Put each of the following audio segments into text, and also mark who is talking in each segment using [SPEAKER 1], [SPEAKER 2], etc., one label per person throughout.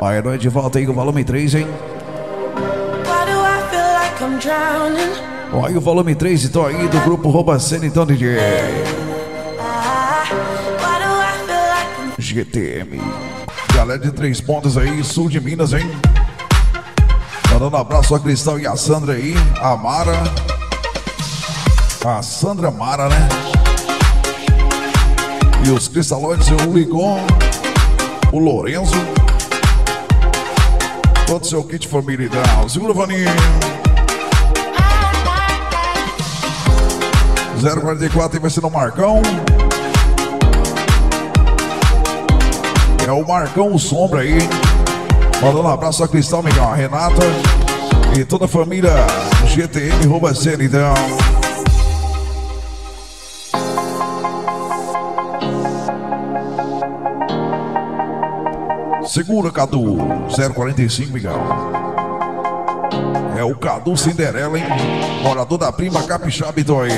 [SPEAKER 1] Aí, nós de volta aí com o volume 3, hein? Olha o volume 3, então aí do grupo Rouba Cena, então, DJ. GTM. Galera de três pontos aí, sul de Minas, hein? Mandando um abraço a Cristal e a Sandra aí, a Mara. A Sandra Mara, né? E os cristalões, o Ligon, o Lorenzo. Todo seu kit família ideal. Segura, Vaninho. 044 vai ser no Marcão. É o Marcão Sombra aí. Mandando um abraço a Cristal Miguel, a Renata e toda a família GTM Rouba então. Segura, Cadu. 045, Miguel. É o Cadu Cinderela, hein? Morador da prima Capixaba, então aí.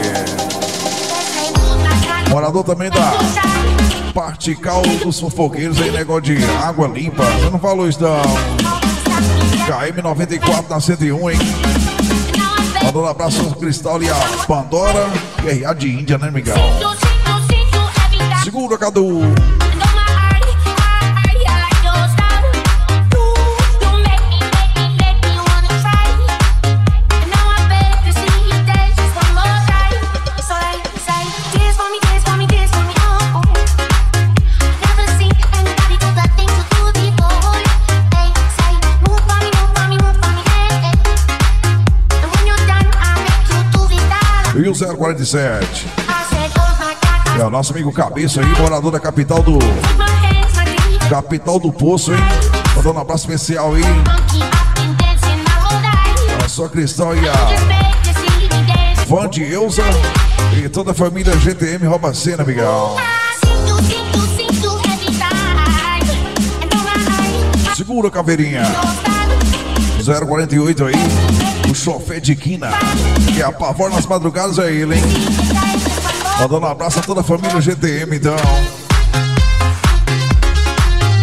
[SPEAKER 1] Morador também da Partical dos Fofoqueiros aí, negócio de água limpa. Você não falou isso, não. KM94 na 101, hein? Mandou um abraço ao Cristal e a Pandora. E a de Índia, né, Miguel? Segura, Cadu. E o 047. É o nosso amigo Cabeça aí, morador da capital do. Capital do Poço, hein? Mandando um abraço especial aí. A sua Cristão e a fã de Elza e toda a família GTM Rouba Cena, Miguel. Segura, caveirinha. 048 aí, o chofé de quina, que apavora nas madrugadas é ele, hein? Mandando um abraço a toda a família GTM, então.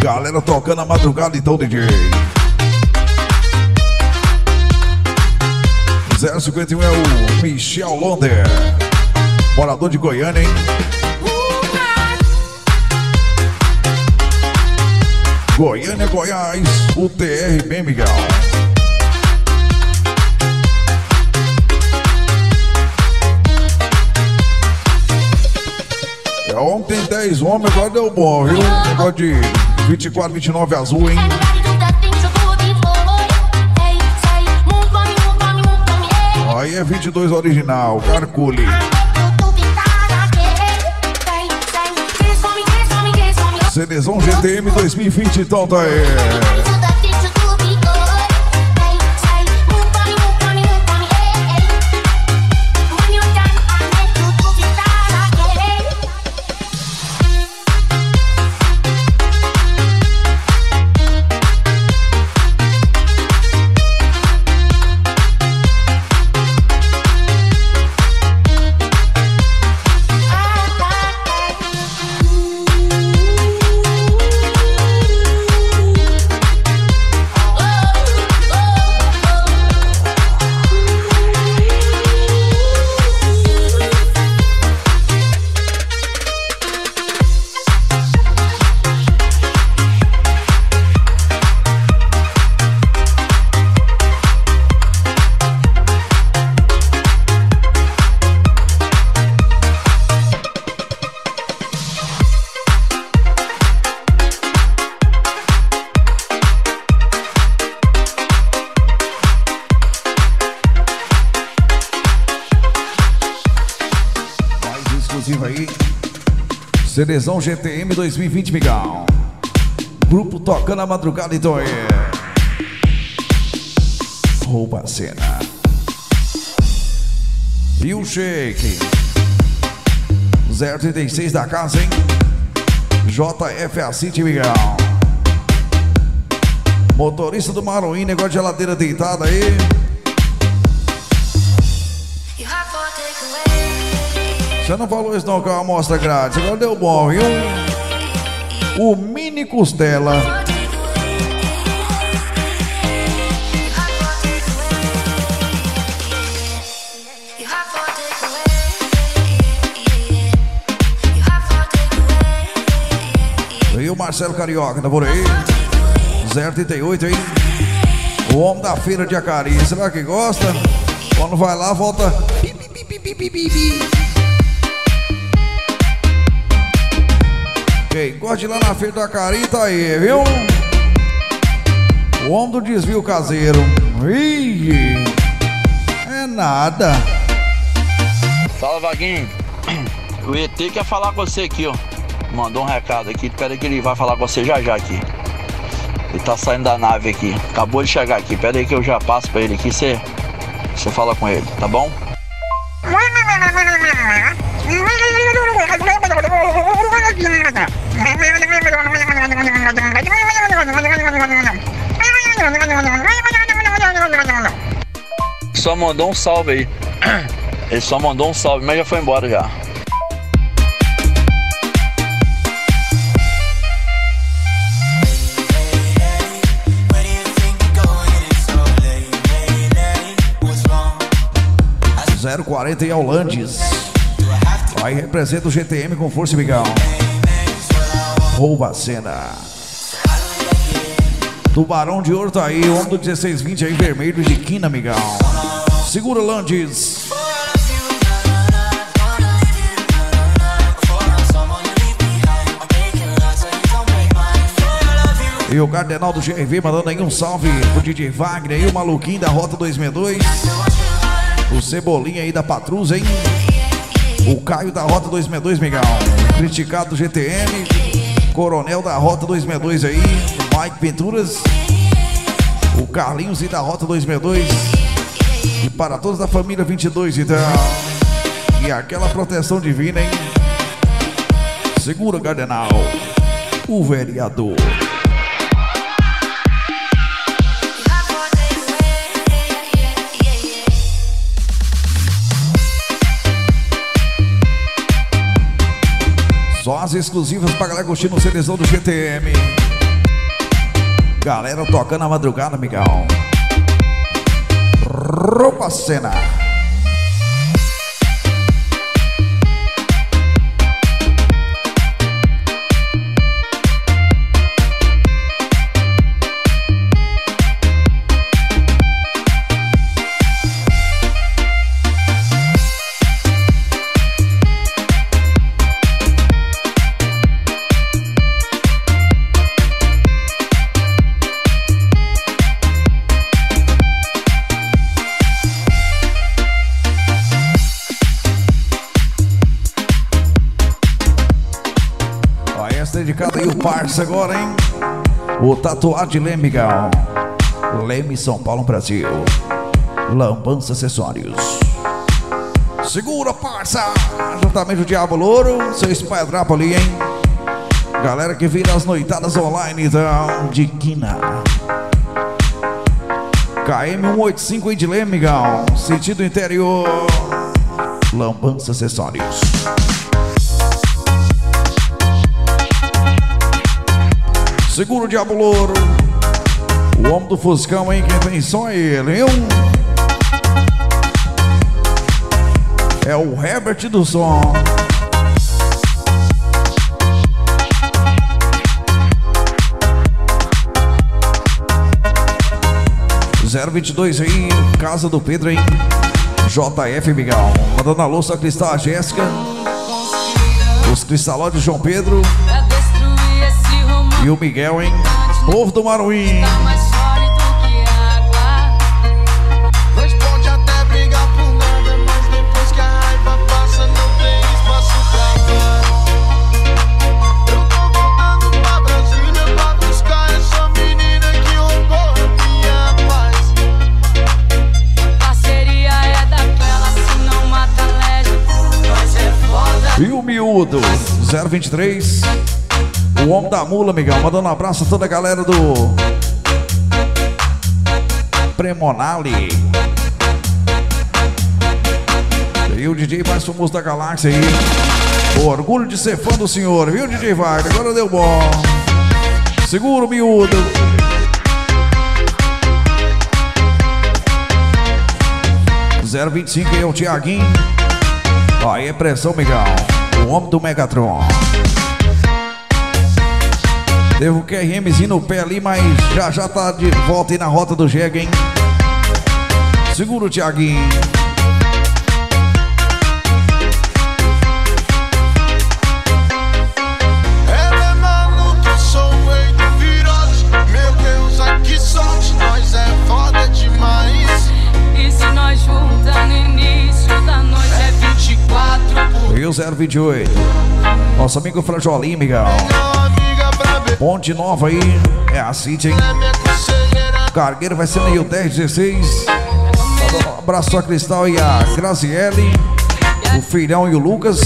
[SPEAKER 1] Galera tocando a madrugada, então, DJ. 051 é o Michel Londer, morador de Goiânia, hein? Goiânia, Goiás, UTR, bem, Miguel. Ontem 10 homens, agora deu bom, viu? Negócio de 24, 29 azul, hein? Aí é 22 original, calcule. CDzão GTM 2020, então tá aí. CDzão GTM 2020, Miguel. Grupo tocando a madrugada, então é. Rouba a cena. E o shake. 036 da casa, hein? JFA City, Miguel. Motorista do Maroim, negócio de geladeira deitada aí. Você não falou isso não, que é uma amostra grátis. Agora deu bom, viu? O mini costela. E o Marcelo Carioca, tá por aí? 038, hein? O homem da feira de Acari. Será que gosta? Quando vai lá, volta. Bi, bi, bi, de ir lá na feira do Acari, tá aí, viu? O homem do desvio caseiro. Ih, é nada.
[SPEAKER 2] Fala, Vaguinho. O ET quer falar com você aqui, ó. Mandou um recado aqui. Espera que ele vai falar com você já já aqui. Ele tá saindo da nave aqui. Acabou de chegar aqui. Pera aí que eu já passo pra ele aqui. Você, você fala com ele, tá bom? Só mandou um salve aí. Ele só mandou um salve, mas já foi embora já.
[SPEAKER 3] Wrong?
[SPEAKER 1] 040 e Aulandes. Aí representa o GTM com força, Migão. Rouba a cena. Tubarão de ouro tá aí, homem do 1620 aí, vermelho de quina, amigão. Segura Landes. E o Cardenal do GRV mandando aí um salve pro DJ Wagner e o maluquinho da Rota 262. O Cebolinha aí da Patruza, hein? O Caio da Rota 262, Miguel. Criticado do GTM. Coronel da Rota 262 aí. Mike Venturas. O Carlinhos e da Rota 262. E para todos da família 22, então. E aquela proteção divina, hein? Segura, Cardenal. O vereador. Só as exclusivas pra galera curtir no CDzão do GTM. Galera tocando a madrugada, amigão. Roupa cena. Agora, hein? O tatuado Lemigão. Leme São Paulo, Brasil. Lambança Acessórios. Segura, parça! Juntamente o Diabo Louro, seu espaidrapo ali, hein? Galera que vira as noitadas online, então, de Quina. KM185 aí de Lemigão. Sentido interior. Lambança Acessórios. Segura o Diabo Louro. O homem do Fuscão, hein? Quem tem som é ele, hein? É o Herbert do som. Zero vinte e dois aí, Casa do Pedro, hein? JF Miguel. Mandando a louça cristal a Jéssica. Os cristalóides João Pedro e o Miguel, hein? Povo do Maruim.
[SPEAKER 4] tá mais sólido que água.
[SPEAKER 3] Nós pode até brigar por nada, mas depois que a raiva passa, não tem espaço pra nada. Eu tô voltando pra Brasília pra buscar essa menina que roubou a minha paz.
[SPEAKER 4] Parceria é daquela, se não mata leve. Nós é foda.
[SPEAKER 1] E o miúdo, 023. O homem da mula, Miguel. Mandando um abraço a toda a galera do Premonale. E o DJ mais famoso da galáxia aí. O orgulho de ser fã do senhor, viu, DJ Wagner? Agora deu bom. Segura o miúdo. Zero vinte e cinco aí é o Tiaguinho. Aí é pressão, Miguel. O homem do Megatron. Teve um QRMzinho no pé ali, mas já já tá de volta aí na rota do Jega, hein? Segura o Thiaguinho.
[SPEAKER 3] Ela é maluca, sou o rei do virose. Meu Deus, ai que sorte, nós é foda demais.
[SPEAKER 4] E se nós juntar no início da noite é 24
[SPEAKER 1] E o 028. Nosso amigo Frajolinho, Miguel. Ponte Nova aí. É a City, hein? Cargueiro vai ser aí o 1016. Manda um abraço a Cristal e a Graziele. O Filhão e o Lucas.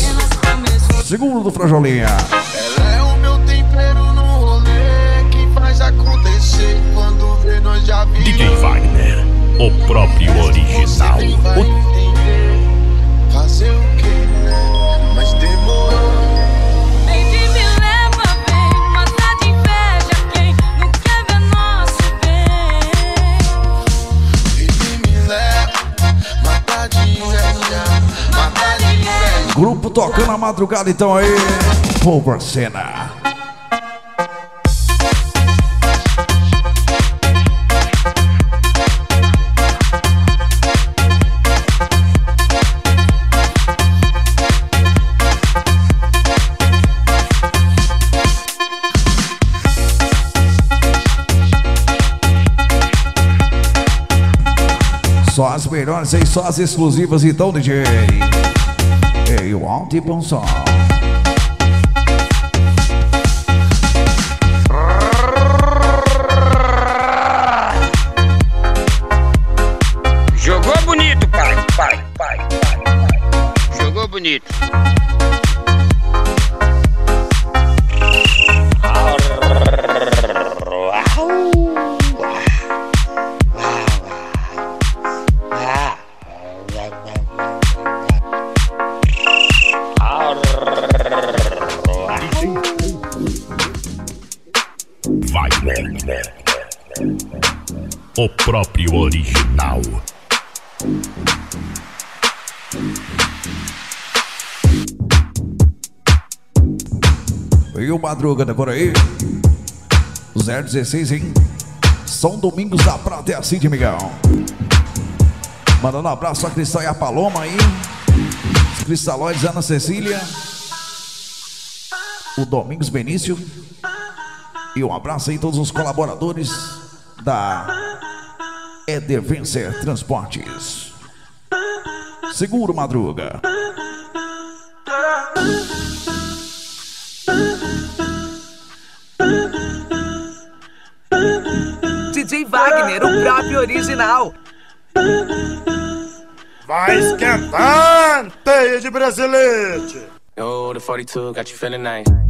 [SPEAKER 1] Segundo do Frajolinha.
[SPEAKER 3] Ela é o meu tempero no rolê que faz acontecer. Quando vê, nós já vimos.
[SPEAKER 5] DJ Wagner, o próprio original. O
[SPEAKER 1] Grupo tocando a madrugada então aí. Pra cena. Só as melhores aí, só as exclusivas então, DJ. O alto e bom som.
[SPEAKER 5] O próprio original.
[SPEAKER 1] E o Madrugada por aí. 016, hein? São Domingos da Prata é assim de Miguel. Mandando um abraço a Cristal e a Paloma aí. Cristalóides, Ana Cecília. O Domingos Benício. E um abraço aí todos os colaboradores da Eder Vencer Transportes. Seguro Madruga.
[SPEAKER 6] DJ Wagner, o próprio original.
[SPEAKER 7] Vai esquentar, teia de bracelete.
[SPEAKER 8] Oh, the 42 got you feeling nice.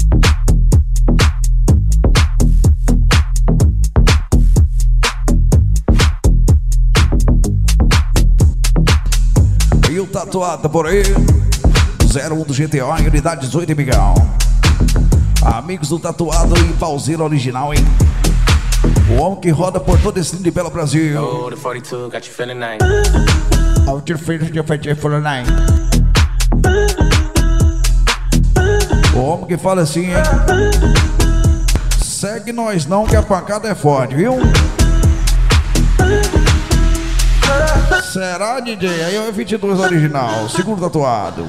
[SPEAKER 1] O tatuado por aí. 01 do GTO em unidade 18, Miguel. Amigos do tatuado e pauseiro original, hein? O homem que roda por todo esse lindo e belo Brasil.
[SPEAKER 8] Oh, the 42 got you feeling nice.
[SPEAKER 1] Por lá. O homem que fala assim, hein? Segue nós não, que a pancada é forte, viu? Será, DJ? Aí é o 22 original, segundo tatuado.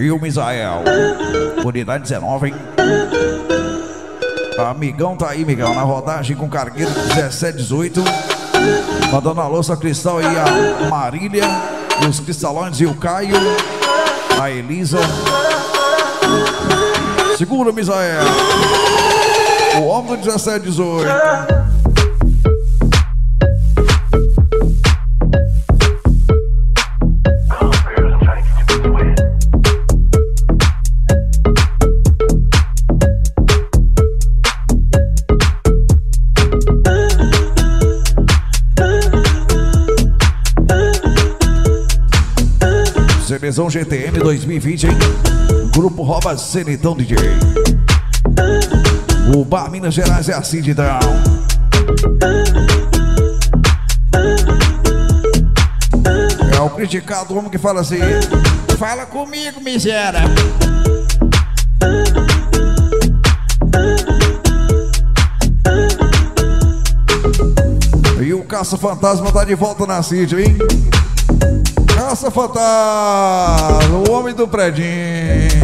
[SPEAKER 1] E o Misael, unidade 19, hein? Amigão tá aí, Miguel, na rodagem com cargueiro 1718. A louça cristal aí a Marília, e os cristalões e o Caio, a Elisa. Segura, Misael. O homem do 1718. Cerezão GTM 2020, hein? Grupo Roba Cenitão DJ. O Bar Minas Gerais é assim, então. É o criticado, homem que fala assim: Fala comigo, miséria. E o Caça Fantasma tá de volta na City, hein? Caça Fantasma, o homem do predinho.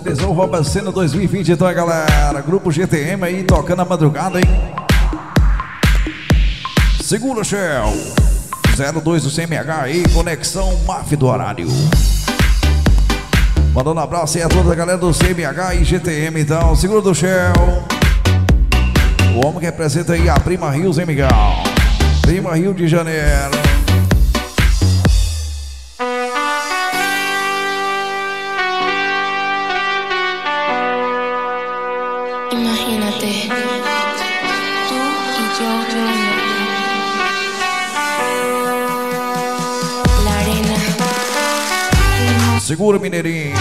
[SPEAKER 1] CDzão rouba cena 2020, então, galera. Grupo GTM aí tocando a madrugada, hein? Segura, Shell. 02 do CMH aí, conexão MAF do horário. Mandando um abraço aí a toda a galera do CMH e GTM, então. Segura do Shell. O homem que representa aí a Prima Rios, hein, Miguel? Prima Rio de Janeiro. Segura, Mineirinho.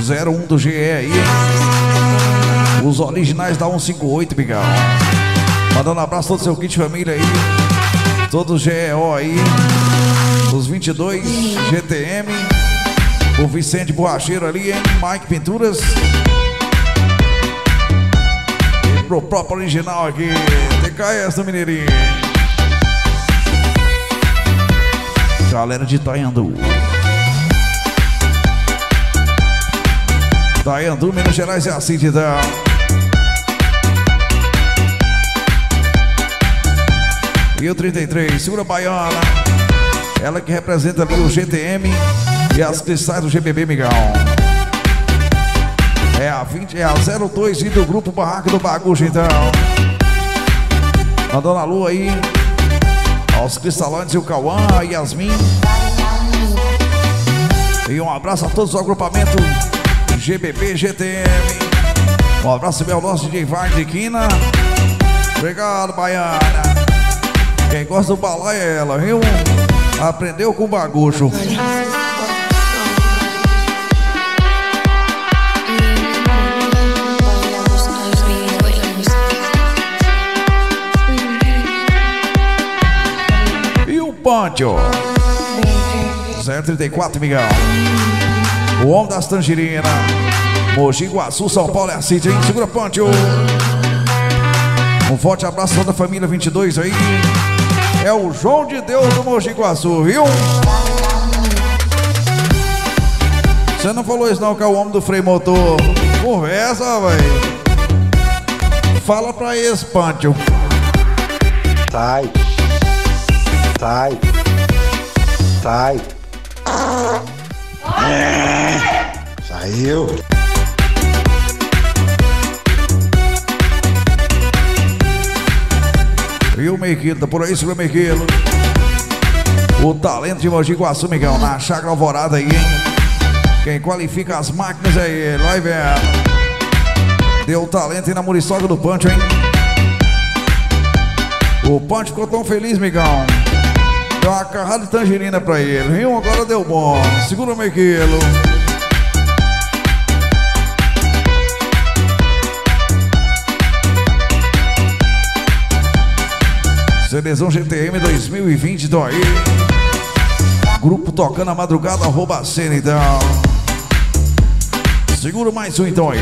[SPEAKER 1] 01 do GE aí? Os originais da 158, Miguel. Mandando um abraço a todo seu kit família aí. Todos GEO aí. Os 22, GTM. O Vicente Borracheiro ali, hein? Mike Pinturas. E pro próprio original aqui. TKS do Mineirinho. Galera de Taiandu. Taiandu, Minas Gerais é assim de dar. E o 33, segura baiana. Ela que representa ali o GTM e as cristais do GBB Migão. É a 20, é a 02 e do grupo Barraco do Bagucho, então. A Dona Lu aí. Aos cristalões e o Cauã, a Yasmin. E um abraço a todos os agrupamentos GBB GTM. Um abraço meu nosso DJ Wagner Quina. Obrigado, Baiana. Quem gosta do balai é ela, viu? Aprendeu com o bagucho. E o Pancho? 034, Miguel. O homem das tangerinas. Mogi Guaçu, São Paulo é a City, hein? Segura Pancho. Um forte abraço toda a família 22 aí. É o João de Deus do Mogi Guaçu, viu? Você não falou isso não, que é o homem do freio motor. Conversa, velho. Fala pra esse, Pancho.
[SPEAKER 9] Sai. Sai. Sai. Saiu.
[SPEAKER 1] E o Mequilo, tá por aí, sobre o. O talento de Mogi Guaçu, Miguel, na chácara alvorada aí, hein? Quem qualifica as máquinas é ele, vai vendo. Deu talento aí na muriçoca do Pancho, hein? O Pancho ficou tão feliz, Migão. Deu uma carrada de tangerina pra ele, viu? Agora deu bom. Segura o Mequilo. CDzão GTM 2020, então aí. Grupo tocando a madrugada, arroba a cena, então. Segura mais um, então aí.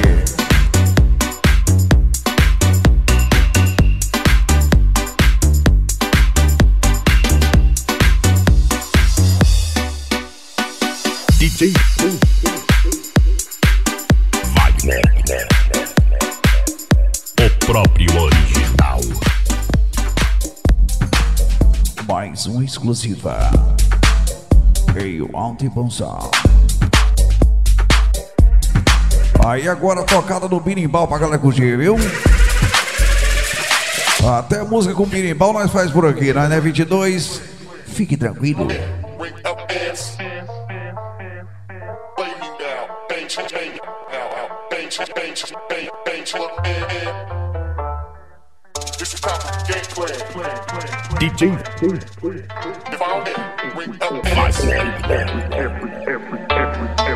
[SPEAKER 5] DJ Wagner. O próprio original.
[SPEAKER 1] Mais uma exclusiva. Veio alto e bom som. Aí agora tocada no birimbau pra galera curtir, viu? Até música com birimbau nós faz por aqui, né? né? 22 Fique tranquilo.
[SPEAKER 3] Bang. This is for gameplay.
[SPEAKER 5] DJ.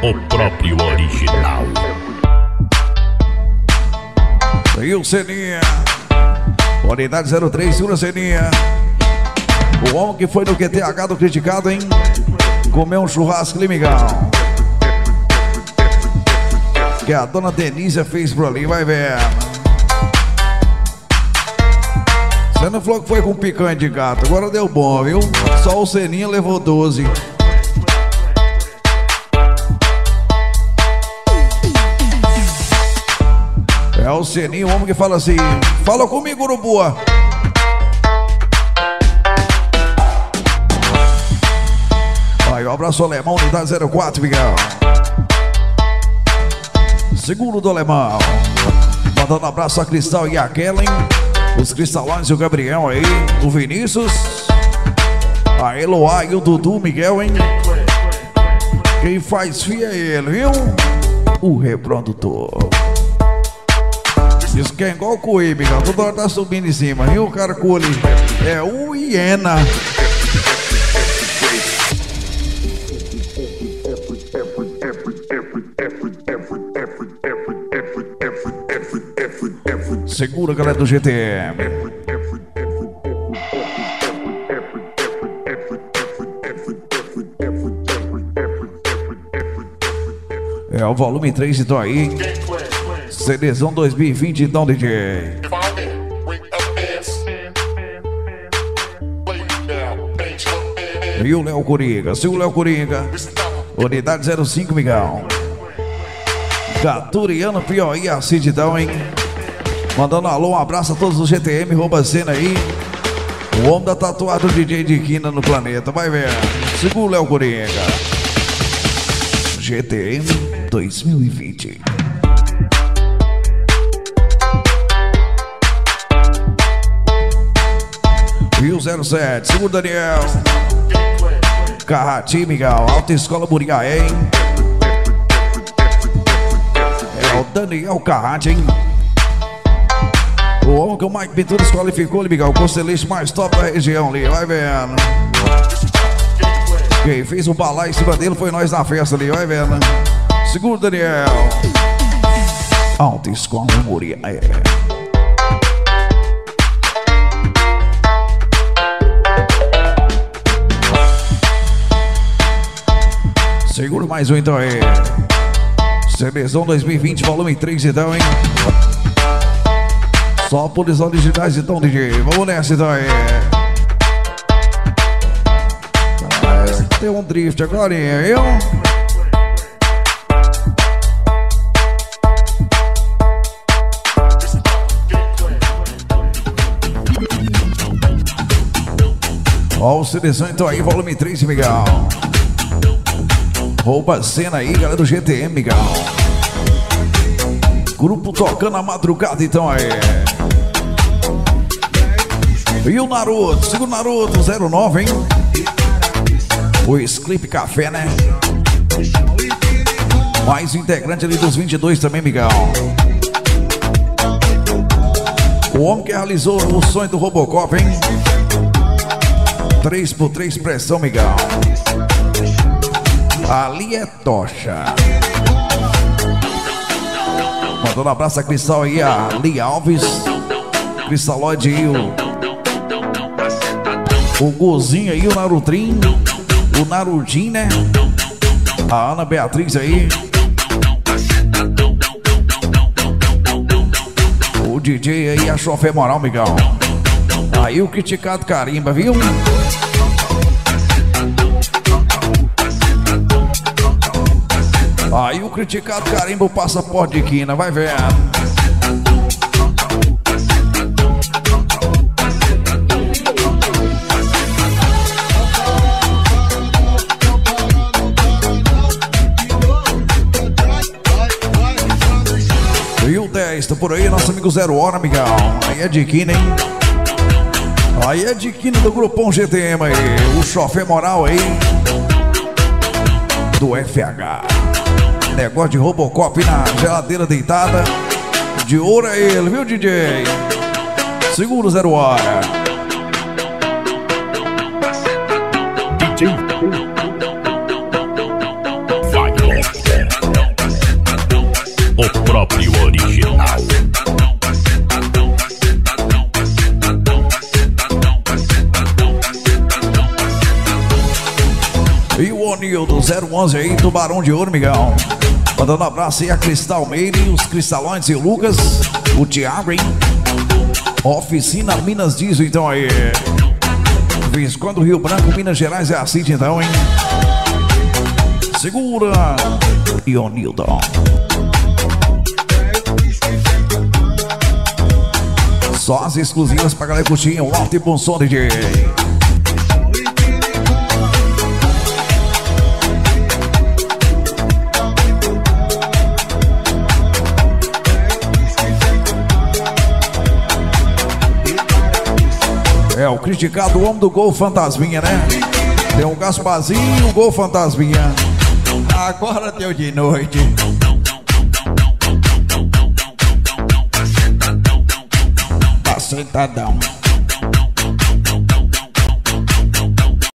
[SPEAKER 5] O próprio original.
[SPEAKER 1] E o Seninha. Unidade 03, segura Seninha. O homem que foi no QTH do criticado, hein? Comeu um churrasco limigão. Que a dona Denícia fez por ali, vai ver. Falou que foi com picanha de gato, agora deu bom, viu? Só o Seninha levou 12. É o Seninho, o homem que fala assim: Fala comigo, Urubua. Aí, um abraço alemão, unidade 04, Miguel. Seguro do alemão. Mandando um abraço a Cristal e a Kellen. Os cristalões e o Gabriel aí. O Vinícius. A Eloá e o Dudu, Miguel, hein? Quem faz fia é ele, viu? O reprodutor. Isso que é igual o Coelho, Miguel. Toda hora tá subindo em cima, viu, cara? Cole. É o Iena. Segura, galera do GTM. É o volume 3, então aí. CDzão 2020, então, DJ.
[SPEAKER 3] Bang.
[SPEAKER 1] E o Léo Coringa, seu Léo Coringa. Unidade 05, Miguel. Caturiano Piauí, a Cididão, hein? Mandando um alô, um abraço a todos os GTM, rouba cena aí. O homem da tatuada do DJ de Quina no planeta, vai ver. Segura o Léo Coringa. GTM 2020. E o 07, segura Daniel. Carrati, Miguel, Alta Escola Muriaé, hein? É o Daniel Carrati, hein? O homem que o Mike Pintura desqualificou, ele, Miguel, o conselheiro mais top da região ali, vai vendo. Quem fez o balai em cima dele foi nós na festa ali, vai vendo. Segura, Daniel. Alta Escola Muriaé. Segura mais um então aí. CDzão 2020, volume 3 então, hein? Só por os originais então, DJ. Vamos nessa então aí. Tem um drift agora, viu? Ó, o CDzão então aí, volume 3, Miguel. Rouba a cena aí, galera do GTM, Miguel. Grupo tocando a madrugada, então aí. E o Naruto, segura o Naruto, 09, hein? O Sclip Café, né? Mais integrante ali dos 22 também, Miguel. O homem que realizou o sonho do Robocop, hein? 3x3 pressão, Miguel. Ali é tocha. Mandando um abraço a Cristal aí, a Lia Alves. Cristalóide aí, o. O Gozinho aí, o Narutrim. O Narudim, né? A Ana Beatriz aí. O DJ aí a fé moral, Miguel. Aí o criticado carimba, viu? Aí o criticado carimba o passaporte de quina, vai ver. 10, tá por aí, nosso amigo Zero Hora, amigão. Aí é de quina, hein? Aí é de quina do Grupão GTM aí. O chofer moral aí. Do FH. Negócio de Robocop na geladeira deitada. De ouro é ele, viu, DJ? Seguro zero hora.
[SPEAKER 5] Próprio original.
[SPEAKER 1] E o Onildo 011 aí, Tubarão de Ouro, migão. Mandando um abraço aí a Cristal Meire, os Cristalões e o Lucas, o Thiago, hein? Oficina Minas Diesel, então aí. Visconde do Rio Branco, Minas Gerais é assim, então, hein? Segura! E Onildo. Só as exclusivas pra galera curtir um alto e bom som, DJ. É, o criticado homem do gol fantasminha, né? Tem o Gasparzinho e o gol fantasminha. Agora deu de noite. Sentadão.